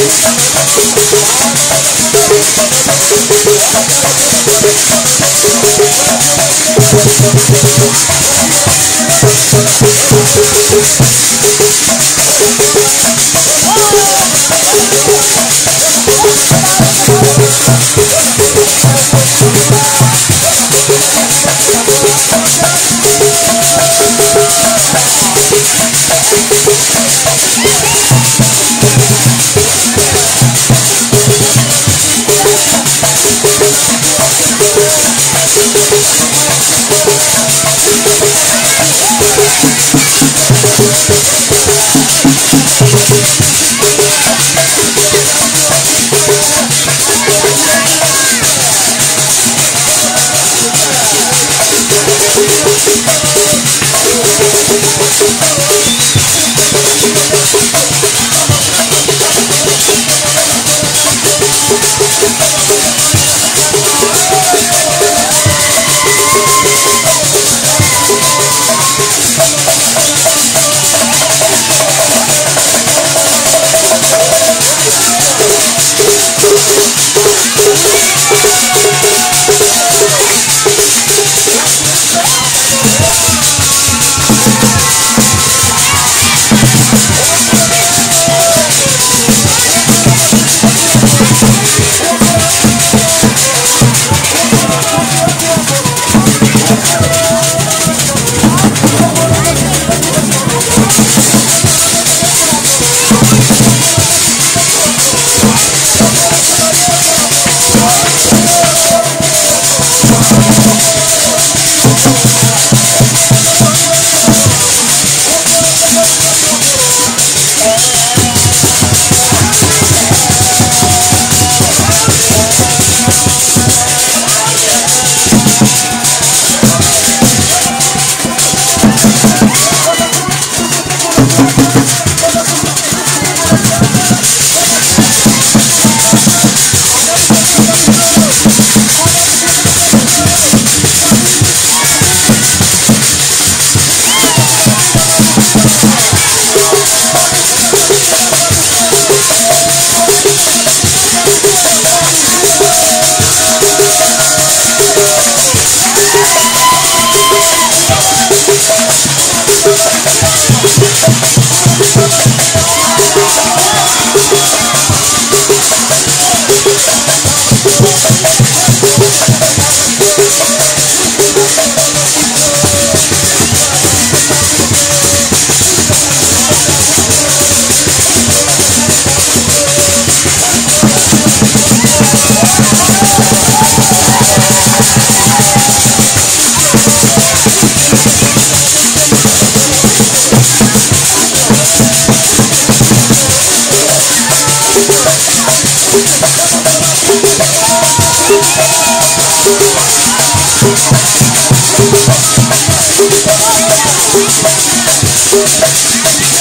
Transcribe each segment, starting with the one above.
Oh!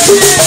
Yeah.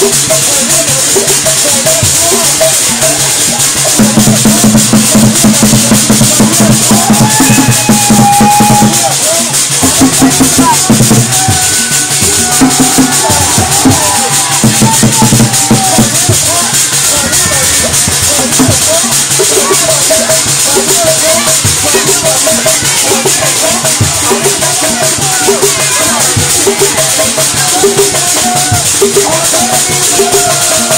よろしくお願いします。Poder